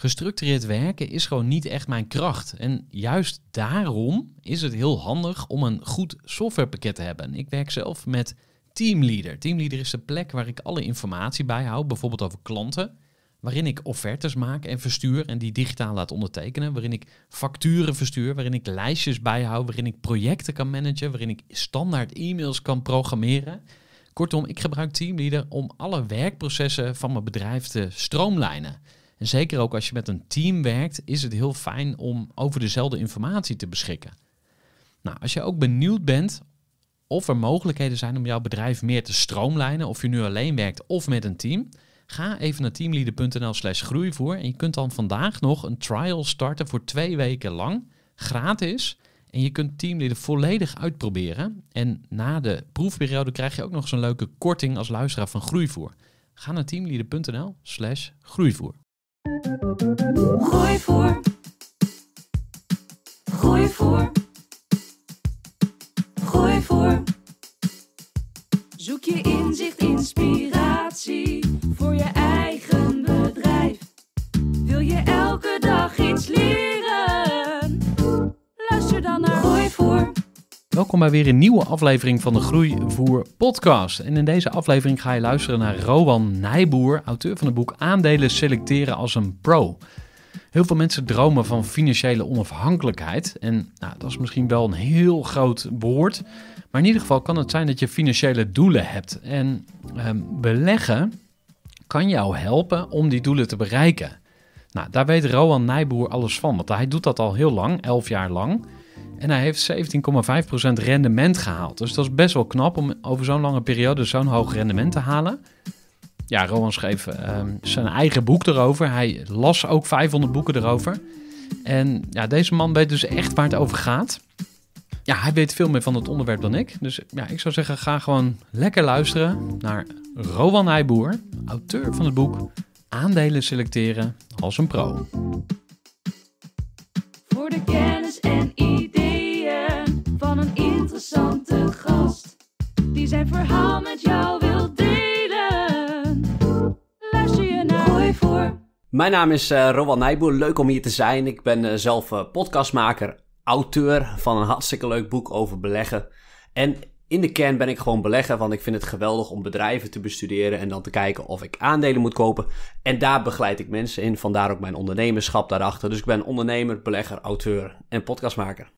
Gestructureerd werken is gewoon niet echt mijn kracht. En juist daarom is het heel handig om een goed softwarepakket te hebben. Ik werk zelf met Teamleader. Teamleader is de plek waar ik alle informatie bijhoud, bijvoorbeeld over klanten. Waarin ik offertes maak en verstuur en die digitaal laat ondertekenen. Waarin ik facturen verstuur, waarin ik lijstjes bijhoud, waarin ik projecten kan managen, waarin ik standaard e-mails kan programmeren. Kortom, ik gebruik Teamleader om alle werkprocessen van mijn bedrijf te stroomlijnen. En zeker ook als je met een team werkt, is het heel fijn om over dezelfde informatie te beschikken. Nou, als je ook benieuwd bent of er mogelijkheden zijn om jouw bedrijf meer te stroomlijnen, of je nu alleen werkt of met een team, ga even naar teamleader.nl slash groeivoer en je kunt dan vandaag nog een trial starten voor twee weken lang, gratis. En je kunt Teamleader volledig uitproberen. En na de proefperiode krijg je ook nog zo'n leuke korting als luisteraar van Groeivoer. Ga naar teamleader.nl slash groeivoer. Gooi voor. Gooi voor. Gooi voor. Zoek je inzicht, inspiratie voor je eigen bedrijf. Wil je Welkom bij weer een nieuwe aflevering van de Groeivoer podcast. En in deze aflevering ga je luisteren naar Rowan Nijboer, auteur van het boek Aandelen selecteren als een pro. Heel veel mensen dromen van financiële onafhankelijkheid. En nou, dat is misschien wel een heel groot woord. Maar in ieder geval kan het zijn dat je financiële doelen hebt. En ehm, beleggen kan jou helpen om die doelen te bereiken. Nou, daar weet Rowan Nijboer alles van, want hij doet dat al heel lang, 11 jaar lang. En hij heeft 17,5% rendement gehaald. Dus dat is best wel knap om over zo'n lange periode zo'n hoog rendement te halen. Ja, Rowan schreef ehm, zijn eigen boek erover. Hij las ook 500 boeken erover. En ja, deze man weet dus echt waar het over gaat. Ja, hij weet veel meer van het onderwerp dan ik. Dus ja, ik zou zeggen, ga gewoon lekker luisteren naar Rowan Nijboer, auteur van het boek Aandelen selecteren als een pro. Voor de kennis en interessante gast. Die zijn verhaal met jou wil delen. Luister je naar Gooi voor. Mijn naam is eh Rowan Nijboer. Leuk om hier te zijn. Ik ben eh, zelf eh, podcastmaker, auteur van een hartstikke leuk boek over beleggen. En in de kern ben ik gewoon belegger, want ik vind het geweldig om bedrijven te bestuderen en dan te kijken of ik aandelen moet kopen. En daar begeleid ik mensen in, vandaar ook mijn ondernemerschap daarachter. Dus ik ben ondernemer, belegger, auteur en podcastmaker.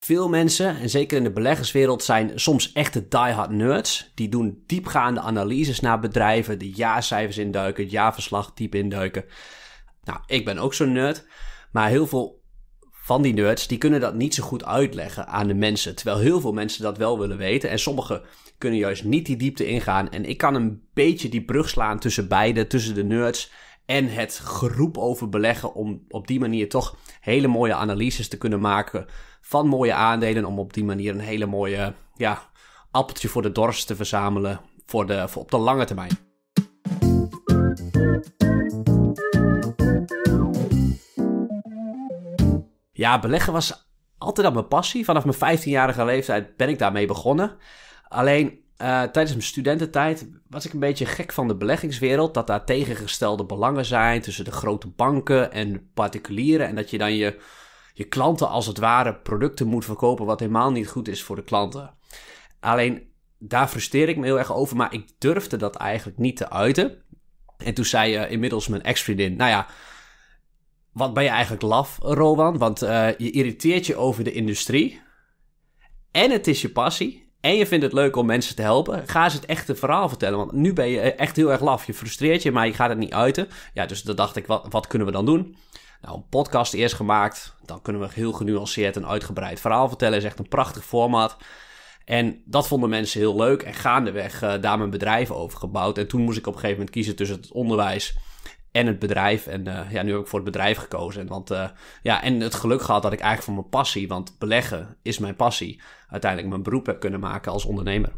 Veel mensen, en zeker in de beleggerswereld, zijn soms echte diehard nerds. Die doen diepgaande analyses naar bedrijven, de jaarcijfers induiken, het jaarverslag diep induiken. Nou, ik ben ook zo'n nerd, maar heel veel van die nerds, die kunnen dat niet zo goed uitleggen aan de mensen. Terwijl heel veel mensen dat wel willen weten. En sommigen kunnen juist niet die diepte ingaan. En ik kan een beetje die brug slaan tussen beide, tussen de nerds en het geroep over beleggen. Om op die manier toch hele mooie analyses te kunnen maken van mooie aandelen. Om op die manier een hele mooie ja, appeltje voor de dorst te verzamelen voor de, voor op de lange termijn. Ja, beleggen was altijd al mijn passie. Vanaf mijn 15-jarige leeftijd ben ik daarmee begonnen. Alleen eh, tijdens mijn studententijd was ik een beetje gek van de beleggingswereld. Dat daar tegengestelde belangen zijn tussen de grote banken en particulieren. En dat je dan je, je klanten als het ware producten moet verkopen wat helemaal niet goed is voor de klanten. Alleen daar frustreer ik me heel erg over, maar ik durfde dat eigenlijk niet te uiten. En toen zei uh, inmiddels mijn ex-vriendin, nou ja, wat ben je eigenlijk laf, Rowan? Want uh, je irriteert je over de industrie. En het is je passie. En je vindt het leuk om mensen te helpen. Ga eens het echte verhaal vertellen. Want nu ben je echt heel erg laf. Je frustreert je, maar je gaat het niet uiten. Ja, dus dan dacht ik, wat, wat kunnen we dan doen? Nou, een podcast eerst gemaakt. Dan kunnen we heel genuanceerd en uitgebreid verhaal vertellen. Is echt een prachtig format. En dat vonden mensen heel leuk. En gaandeweg uh, daar mijn bedrijf over gebouwd. En toen moest ik op een gegeven moment kiezen tussen het onderwijs en het bedrijf. En uh, ja, nu heb ik voor het bedrijf gekozen. Want uh, ja, en het geluk gehad dat ik eigenlijk voor mijn passie, want beleggen is mijn passie, uiteindelijk mijn beroep heb kunnen maken als ondernemer.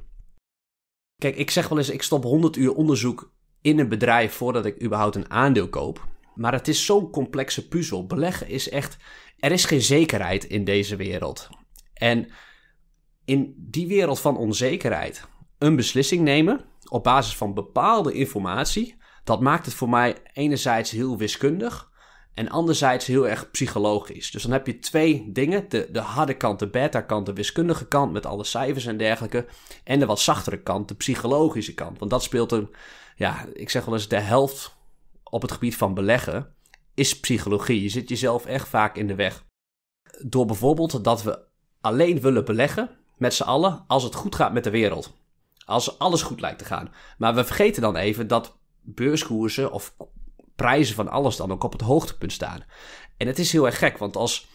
Kijk, ik zeg wel eens, ik stop 100 uur onderzoek in een bedrijf voordat ik überhaupt een aandeel koop. Maar het is zo'n complexe puzzel. Beleggen is echt, er is geen zekerheid in deze wereld. En in die wereld van onzekerheid een beslissing nemen op basis van bepaalde informatie Dat maakt het voor mij enerzijds heel wiskundig en anderzijds heel erg psychologisch. Dus dan heb je twee dingen: de, de harde kant, de beta-kant, de wiskundige kant met alle cijfers en dergelijke. En de wat zachtere kant, de psychologische kant. Want dat speelt een, ja, ik zeg wel eens de helft op het gebied van beleggen, is psychologie. Je zit jezelf echt vaak in de weg. Door bijvoorbeeld dat we alleen willen beleggen met z'n allen als het goed gaat met de wereld. Als alles goed lijkt te gaan. Maar we vergeten dan even dat beurskoersen of prijzen van alles dan ook op het hoogtepunt staan. En het is heel erg gek, want als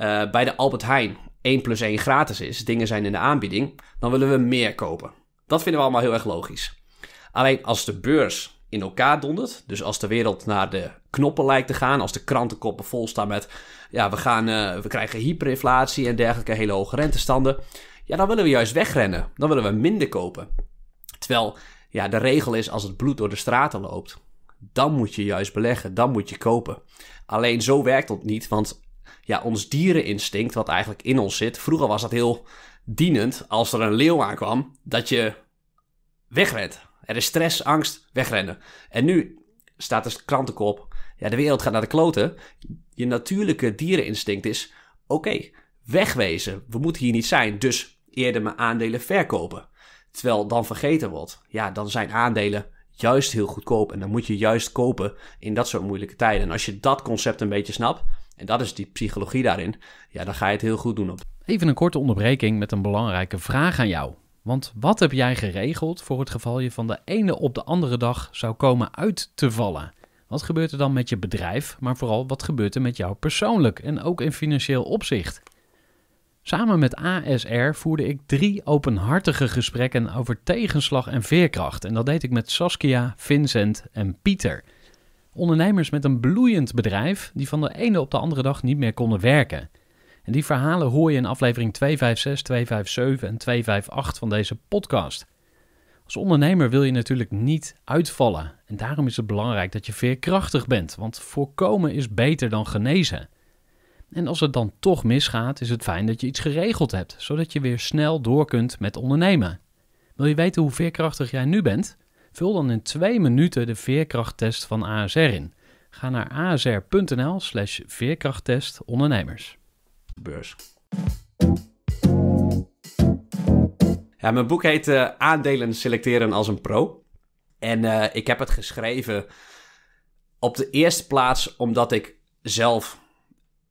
uh, bij de Albert Heijn 1 plus 1 gratis is, dingen zijn in de aanbieding, dan willen we meer kopen. Dat vinden we allemaal heel erg logisch. Alleen als de beurs in elkaar dondert, dus als de wereld naar de knoppen lijkt te gaan, als de krantenkoppen vol staan met, ja, we, gaan, uh, we krijgen hyperinflatie en dergelijke hele hoge rentestanden, ja, dan willen we juist wegrennen. Dan willen we minder kopen. Terwijl, ja, de regel is als het bloed door de straten loopt, dan moet je juist beleggen, dan moet je kopen. Alleen zo werkt het niet, want ja, ons diereninstinct, wat eigenlijk in ons zit, vroeger was dat heel dienend als er een leeuw aankwam, dat je wegrent. Er is stress, angst, wegrennen. En nu staat de krantenkop, ja, de wereld gaat naar de kloten. Je natuurlijke diereninstinct is, oké, wegwezen, we moeten hier niet zijn, dus eerder mijn aandelen verkopen. Terwijl dan vergeten wordt, ja, dan zijn aandelen juist heel goedkoop. En dan moet je juist kopen in dat soort moeilijke tijden. En als je dat concept een beetje snapt, en dat is die psychologie daarin, ja, dan ga je het heel goed doen. Op. Even een korte onderbreking met een belangrijke vraag aan jou. Want wat heb jij geregeld voor het geval je van de ene op de andere dag zou komen uit te vallen? Wat gebeurt er dan met je bedrijf, maar vooral wat gebeurt er met jou persoonlijk en ook in financieel opzicht? Samen met ASR voerde ik drie openhartige gesprekken over tegenslag en veerkracht. En dat deed ik met Saskia, Vincent en Pieter. Ondernemers met een bloeiend bedrijf die van de ene op de andere dag niet meer konden werken. En die verhalen hoor je in aflevering 256, 257 en 258 van deze podcast. Als ondernemer wil je natuurlijk niet uitvallen. En daarom is het belangrijk dat je veerkrachtig bent, want voorkomen is beter dan genezen. En als het dan toch misgaat, is het fijn dat je iets geregeld hebt, zodat je weer snel door kunt met ondernemen. Wil je weten hoe veerkrachtig jij nu bent? Vul dan in twee minuten de veerkrachttest van ASR in. Ga naar asr.nl slash veerkrachttest ondernemers. Beurs. Ja, mijn boek heet uh, Aandelen selecteren als een pro. En uh, ik heb het geschreven op de eerste plaats omdat ik zelf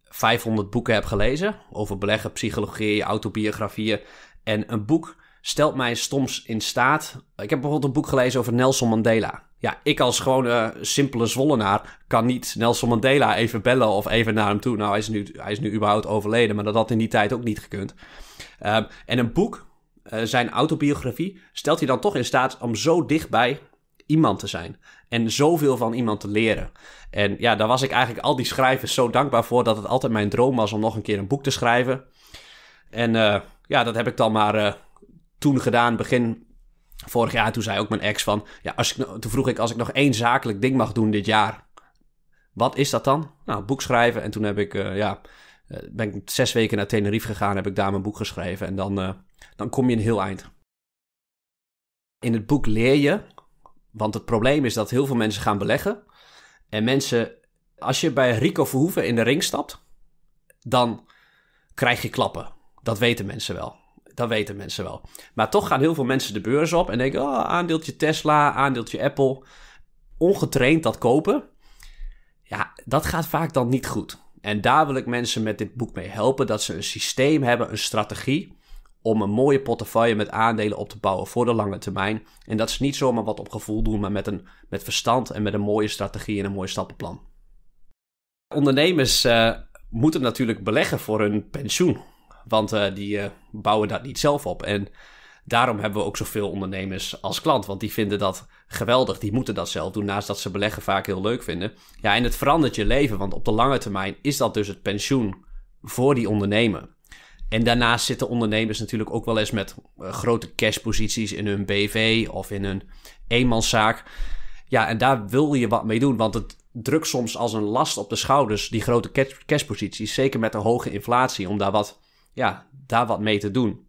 500 boeken heb gelezen over beleggen, psychologie, autobiografieën. En een boek stelt mij soms in staat. Ik heb bijvoorbeeld een boek gelezen over Nelson Mandela. Ja, ik als gewone simpele Zwollenaar kan niet Nelson Mandela even bellen of even naar hem toe. Nou, hij is nu, hij is nu überhaupt overleden, maar dat had in die tijd ook niet gekund. Uh, en een boek, uh, zijn autobiografie, stelt hij dan toch in staat om zo dichtbij iemand te zijn. En zoveel van iemand te leren. En ja, daar was ik eigenlijk al die schrijvers zo dankbaar voor dat het altijd mijn droom was om nog een keer een boek te schrijven. En uh, ja, dat heb ik dan maar toen gedaan, begin vorig jaar. Toen zei ook mijn ex van, ja, als ik, toen vroeg ik als ik nog één zakelijk ding mag doen dit jaar. Wat is dat dan? Nou, boek schrijven. En toen heb ik, uh, ja, ben ik zes weken naar Tenerife gegaan, heb ik daar mijn boek geschreven. En dan, dan kom je een heel eind. In het boek leer je want het probleem is dat heel veel mensen gaan beleggen. En mensen, als je bij Rico Verhoeven in de ring stapt, dan krijg je klappen. Dat weten mensen wel. Dat weten mensen wel. Maar toch gaan heel veel mensen de beurs op en denken: oh, aandeeltje Tesla, aandeeltje Apple. Ongetraind dat kopen. Ja, dat gaat vaak dan niet goed. En daar wil ik mensen met dit boek mee helpen: dat ze een systeem hebben, een strategie om een mooie portefeuille met aandelen op te bouwen voor de lange termijn. En dat ze niet zomaar wat op gevoel doen, maar met, een, met verstand en met een mooie strategie en een mooi stappenplan. Ondernemers uh, moeten natuurlijk beleggen voor hun pensioen, want uh, die uh, bouwen dat niet zelf op. En daarom hebben we ook zoveel ondernemers als klant, want die vinden dat geweldig, die moeten dat zelf doen, naast dat ze beleggen vaak heel leuk vinden. Ja, en het verandert je leven, want op de lange termijn is dat dus het pensioen voor die ondernemer. En daarnaast zitten ondernemers natuurlijk ook wel eens met uh, grote cashposities in hun BV of in hun eenmanszaak. Ja, en daar wil je wat mee doen, want het drukt soms als een last op de schouders, die grote cashposities. Zeker met de hoge inflatie, om daar wat, ja, daar wat mee te doen.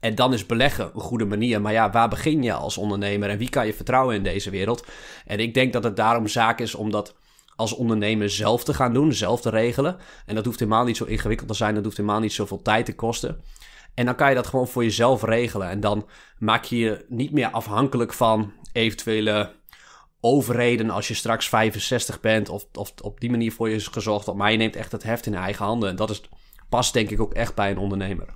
En dan is beleggen een goede manier. Maar ja, waar begin je als ondernemer en wie kan je vertrouwen in deze wereld? En ik denk dat het daarom zaak is om dat als ondernemer zelf te gaan doen, zelf te regelen. En dat hoeft helemaal niet zo ingewikkeld te zijn, dat hoeft helemaal niet zoveel tijd te kosten. En dan kan je dat gewoon voor jezelf regelen. En dan maak je je niet meer afhankelijk van eventuele overheden als je straks 65 bent of, of op die manier voor je is gezorgd. Maar je neemt echt het heft in eigen handen. En dat is, past denk ik ook echt bij een ondernemer.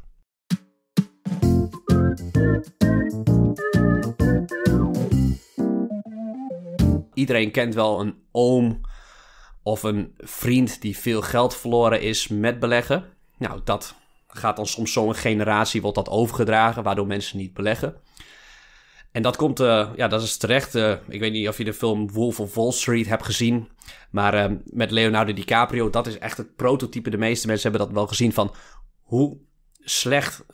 Iedereen kent wel een oom of een vriend die veel geld verloren is met beleggen. Nou, dat gaat dan soms zo'n generatie, wordt dat overgedragen, waardoor mensen niet beleggen. En dat komt, uh, ja, dat is terecht. Uh, ik weet niet of je de film Wolf of Wall Street hebt gezien. Maar uh, met Leonardo DiCaprio, dat is echt het prototype. De meeste mensen hebben dat wel gezien van hoe slecht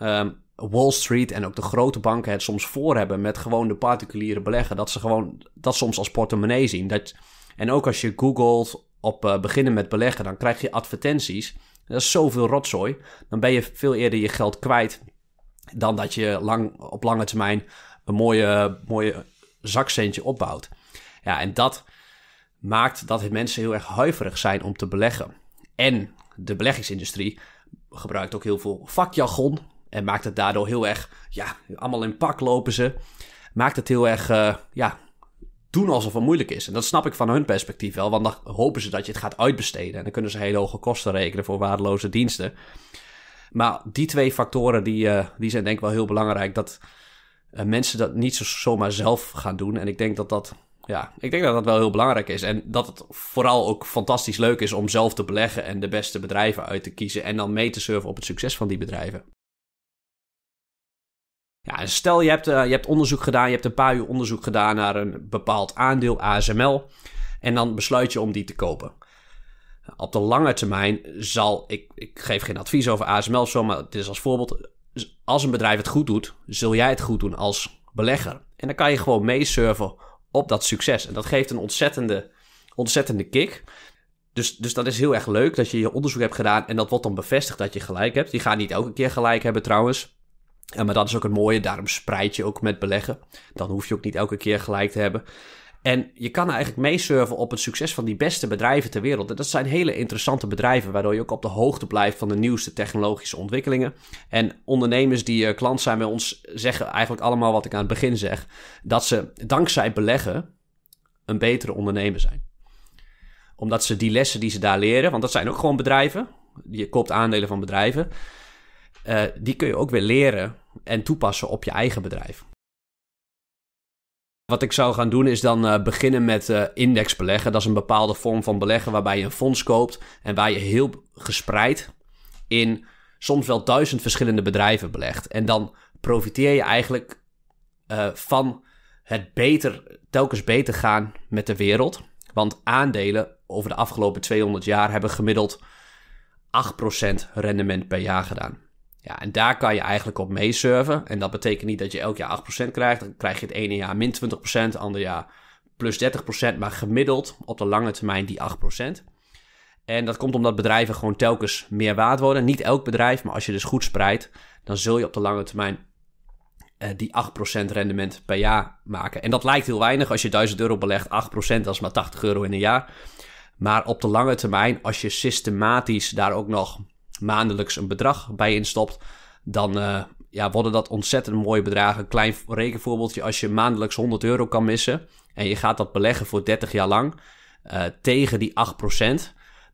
Wall Street en ook de grote banken het soms voor hebben met gewoon de particuliere beleggen. Dat ze gewoon dat soms als portemonnee zien. Dat, en ook als je googelt op beginnen met beleggen, dan krijg je advertenties. Dat is zoveel rotzooi. Dan ben je veel eerder je geld kwijt dan dat je lang, op lange termijn een mooie, mooie zakcentje opbouwt. Ja, en dat maakt dat mensen heel erg huiverig zijn om te beleggen. En de beleggingsindustrie gebruikt ook heel veel vakjargon en maakt het daardoor heel erg, ja, allemaal in pak lopen ze. Maakt het heel erg, uh, ja, doen alsof het moeilijk is. En dat snap ik van hun perspectief wel, want dan hopen ze dat je het gaat uitbesteden. En dan kunnen ze hele hoge kosten rekenen voor waardeloze diensten. Maar die twee factoren, die, uh, die zijn denk ik wel heel belangrijk. Dat mensen dat niet zo, zomaar zelf gaan doen. En ik denk dat dat, ja, ik denk dat dat wel heel belangrijk is. En dat het vooral ook fantastisch leuk is om zelf te beleggen en de beste bedrijven uit te kiezen. En dan mee te surfen op het succes van die bedrijven. Ja, stel je hebt, uh, je hebt onderzoek gedaan, je hebt een paar uur onderzoek gedaan naar een bepaald aandeel ASML. En dan besluit je om die te kopen. Op de lange termijn zal, ik, ik geef geen advies over ASML zo, maar dit is als voorbeeld. Als een bedrijf het goed doet, zul jij het goed doen als belegger. En dan kan je gewoon meesurfen op dat succes. En dat geeft een ontzettende, ontzettende kick. Dus, dus dat is heel erg leuk dat je je onderzoek hebt gedaan en dat wordt dan bevestigd dat je gelijk hebt. Je gaat niet elke keer gelijk hebben trouwens. Maar dat is ook het mooie, daarom spreid je ook met beleggen. Dan hoef je ook niet elke keer gelijk te hebben. En je kan eigenlijk meesurfen op het succes van die beste bedrijven ter wereld. En dat zijn hele interessante bedrijven, waardoor je ook op de hoogte blijft van de nieuwste technologische ontwikkelingen. En ondernemers die uh, klant zijn bij ons zeggen eigenlijk allemaal wat ik aan het begin zeg: dat ze dankzij beleggen een betere ondernemer zijn. Omdat ze die lessen die ze daar leren, want dat zijn ook gewoon bedrijven. Je koopt aandelen van bedrijven. Uh, die kun je ook weer leren en toepassen op je eigen bedrijf. Wat ik zou gaan doen is dan uh, beginnen met uh, indexbeleggen. Dat is een bepaalde vorm van beleggen waarbij je een fonds koopt en waar je heel gespreid in soms wel duizend verschillende bedrijven belegt. En dan profiteer je eigenlijk uh, van het beter, telkens beter gaan met de wereld. Want aandelen over de afgelopen 200 jaar hebben gemiddeld 8% rendement per jaar gedaan. Ja, en daar kan je eigenlijk op meesurfen. En dat betekent niet dat je elk jaar 8% krijgt. Dan krijg je het ene jaar min 20%, ander jaar plus 30%. Maar gemiddeld op de lange termijn die 8%. En dat komt omdat bedrijven gewoon telkens meer waard worden. Niet elk bedrijf, maar als je dus goed spreidt, dan zul je op de lange termijn uh, die 8% rendement per jaar maken. En dat lijkt heel weinig. Als je 1000 euro belegt, 8%, dat is maar 80 euro in een jaar. Maar op de lange termijn, als je systematisch daar ook nog maandelijks een bedrag bij instopt, dan uh, ja, worden dat ontzettend mooie bedragen. Een klein rekenvoorbeeldje, als je maandelijks 100 euro kan missen en je gaat dat beleggen voor 30 jaar lang uh, tegen die 8%,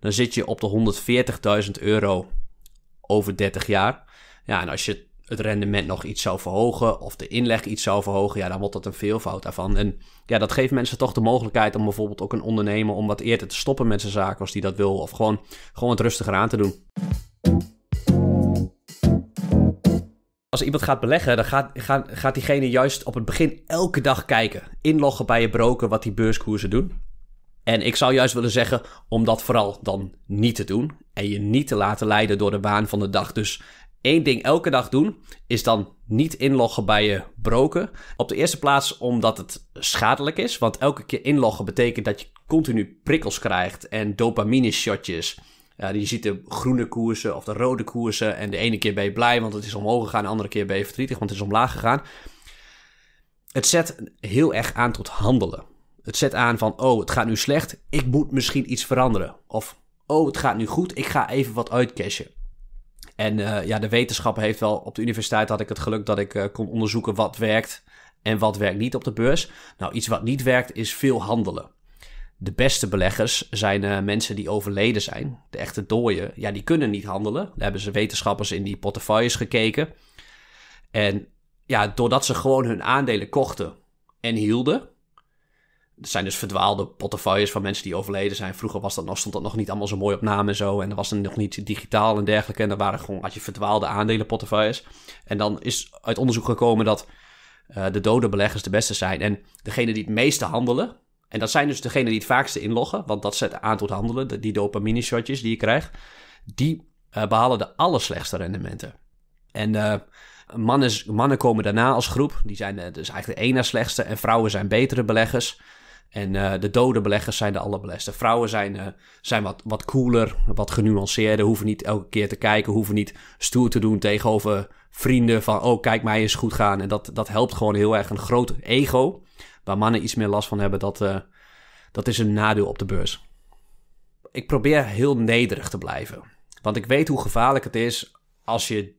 dan zit je op de 140.000 euro over 30 jaar. Ja, en als je het rendement nog iets zou verhogen of de inleg iets zou verhogen, ja, dan wordt dat een veelvoud daarvan. En ja, dat geeft mensen toch de mogelijkheid om bijvoorbeeld ook een ondernemer om wat eerder te stoppen met zijn zaken als die dat wil, of gewoon, gewoon het rustiger aan te doen. Als iemand gaat beleggen, dan gaat, gaat, diegene juist op het begin elke dag kijken. Inloggen bij je broker wat die beurskoersen doen. En ik zou juist willen zeggen om dat vooral dan niet te doen. En je niet te laten leiden door de waan van de dag. Dus één ding elke dag doen is dan niet inloggen bij je broker. Op de eerste plaats omdat het schadelijk is. Want elke keer inloggen betekent dat je continu prikkels krijgt en dopamine shotjes Ja, je ziet de groene koersen of de rode koersen. En de ene keer ben je blij, want het is omhoog gegaan. De andere keer ben je verdrietig, want het is omlaag gegaan. Het zet heel erg aan tot handelen. Het zet aan van, oh, het gaat nu slecht. Ik moet misschien iets veranderen. Of, oh, het gaat nu goed. Ik ga even wat uitcashen. En uh, ja, de wetenschap heeft wel... Op de universiteit had ik het geluk dat ik uh, kon onderzoeken wat werkt en wat werkt niet op de beurs. Nou, iets wat niet werkt is veel handelen. De beste beleggers zijn uh, mensen die overleden zijn. De echte dooien, ja, die kunnen niet handelen. Daar hebben ze wetenschappers in die portefeuilles gekeken. En ja, doordat ze gewoon hun aandelen kochten en hielden. Het zijn dus verdwaalde portefeuilles van mensen die overleden zijn. Vroeger was dat nog, stond dat nog niet allemaal zo mooi op naam en zo. En er was het nog niet digitaal en dergelijke. En er waren gewoon, had je verdwaalde aandelenportefeuilles. En dan is uit onderzoek gekomen dat uh, de dode beleggers de beste zijn. En degene die het meeste handelen, en dat zijn dus degenen die het vaakste inloggen, want dat zet aan tot handelen, die dopamine shotjes die je krijgt, die uh, behalen de allerslechtste rendementen. En uh, mannen, mannen komen daarna als groep, die zijn dus eigenlijk de ene slechtste, en vrouwen zijn betere beleggers. En de dode beleggers zijn de allerbeleste. Vrouwen zijn, zijn wat, wat cooler, wat genuanceerder. Hoeven niet elke keer te kijken. Hoeven niet stoer te doen tegenover vrienden. Van, oh, kijk mij eens goed gaan. En dat, dat helpt gewoon heel erg. Een groot ego, waar mannen iets meer last van hebben, dat, uh, dat is een nadeel op de beurs. Ik probeer heel nederig te blijven. Want ik weet hoe gevaarlijk het is als je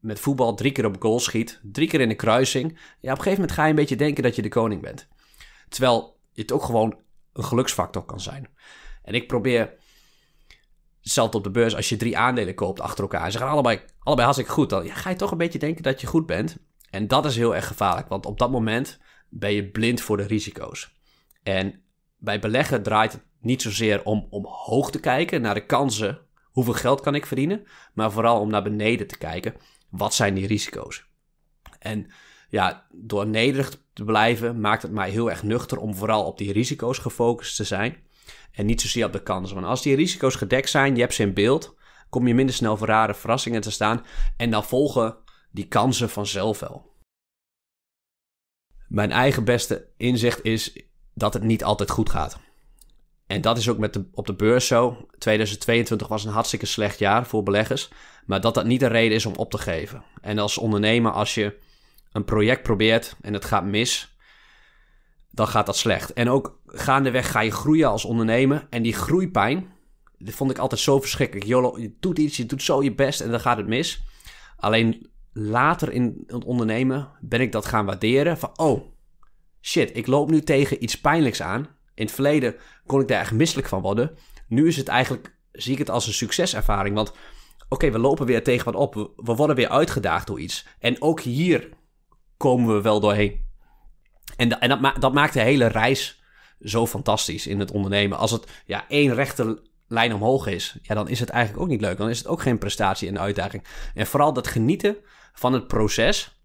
met voetbal drie keer op goal schiet. Drie keer in de kruising. Ja, op een gegeven moment ga je een beetje denken dat je de koning bent. Terwijl het ook gewoon een geluksfactor kan zijn. En ik probeer, hetzelfde op de beurs, als je drie aandelen koopt achter elkaar ze gaan allebei, allebei hartstikke goed, dan ga je toch een beetje denken dat je goed bent. En dat is heel erg gevaarlijk, want op dat moment ben je blind voor de risico's. En bij beleggen draait het niet zozeer om omhoog te kijken naar de kansen, hoeveel geld kan ik verdienen, maar vooral om naar beneden te kijken, wat zijn die risico's. En ja, door nederig te blijven maakt het mij heel erg nuchter om vooral op die risico's gefocust te zijn. En niet zozeer op de kansen. Want als die risico's gedekt zijn, je hebt ze in beeld, kom je minder snel voor rare verrassingen te staan. En dan volgen die kansen vanzelf wel. Mijn eigen beste inzicht is dat het niet altijd goed gaat. En dat is ook met de, op de beurs zo. 2022 was een hartstikke slecht jaar voor beleggers. Maar dat dat niet een reden is om op te geven. En als ondernemer, als je een project probeert en het gaat mis, dan gaat dat slecht. En ook gaandeweg ga je groeien als ondernemer. En die groeipijn, dat vond ik altijd zo verschrikkelijk. Jolo, je doet iets, je doet zo je best en dan gaat het mis. Alleen later in het ondernemen ben ik dat gaan waarderen. Van, oh, shit, ik loop nu tegen iets pijnlijks aan. In het verleden kon ik daar echt misselijk van worden. Nu is het eigenlijk, zie ik het als een succeservaring. Want oké, we lopen weer tegen wat op. We worden weer uitgedaagd door iets. En ook hier komen we wel doorheen. En, en dat, dat maakt de hele reis zo fantastisch in het ondernemen. Als het ja, één rechte lijn omhoog is, ja, dan is het eigenlijk ook niet leuk. Dan is het ook geen prestatie en uitdaging. En vooral dat genieten van het proces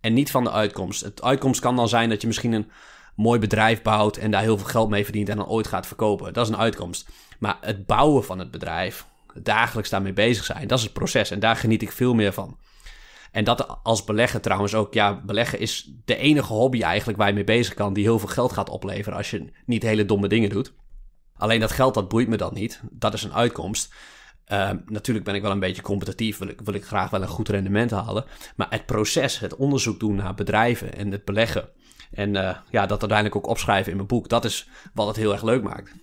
en niet van de uitkomst. Het uitkomst kan dan zijn dat je misschien een mooi bedrijf bouwt en daar heel veel geld mee verdient en dan ooit gaat verkopen. Dat is een uitkomst. Maar het bouwen van het bedrijf, dagelijks daarmee bezig zijn, dat is het proces. En daar geniet ik veel meer van. En dat als beleggen trouwens ook, ja, beleggen is de enige hobby eigenlijk waar je mee bezig kan, die heel veel geld gaat opleveren als je niet hele domme dingen doet. Alleen dat geld, dat boeit me dan niet. Dat is een uitkomst. Uh, natuurlijk ben ik wel een beetje competitief, wil ik, wil ik graag wel een goed rendement halen. Maar het proces, het onderzoek doen naar bedrijven en het beleggen. En uh, ja, dat uiteindelijk ook opschrijven in mijn boek, dat is wat het heel erg leuk maakt.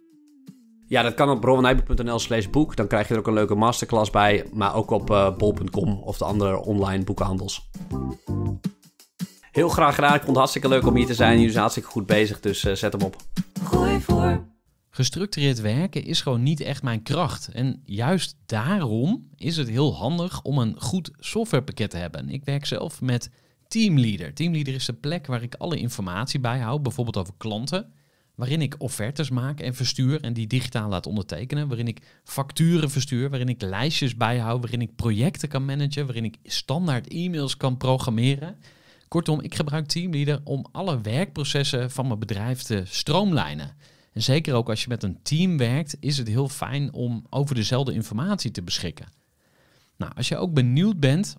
Ja, dat kan op bronwanijboek.nl slash boek. Dan krijg je er ook een leuke masterclass bij. Maar ook op uh, bol.com of de andere online boekhandels. Heel graag gedaan. Ik vond het hartstikke leuk om hier te zijn. Jullie zijn hartstikke goed bezig, dus uh, zet hem op. Gooi voor. Gestructureerd werken is gewoon niet echt mijn kracht. En juist daarom is het heel handig om een goed softwarepakket te hebben. Ik werk zelf met Teamleader. Teamleader is de plek waar ik alle informatie bijhoud, bijvoorbeeld over klanten waarin ik offertes maak en verstuur en die digitaal laat ondertekenen, waarin ik facturen verstuur, waarin ik lijstjes bijhoud, waarin ik projecten kan managen, waarin ik standaard e-mails kan programmeren. Kortom, ik gebruik Teamleader om alle werkprocessen van mijn bedrijf te stroomlijnen. En zeker ook als je met een team werkt, is het heel fijn om over dezelfde informatie te beschikken. Nou, als je ook benieuwd bent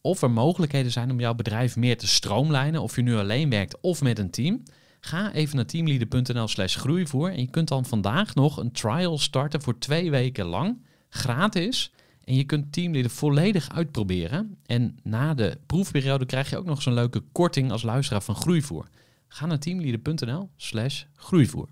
of er mogelijkheden zijn om jouw bedrijf meer te stroomlijnen, of je nu alleen werkt of met een team, Ga even naar teamleader.nl slash groeivoer en je kunt dan vandaag nog een trial starten voor twee weken lang. gratis. En je kunt Teamleader volledig uitproberen. En na de proefperiode krijg je ook nog zo'n leuke korting als luisteraar van Groeivoer. Ga naar teamleader.nl slash groeivoer.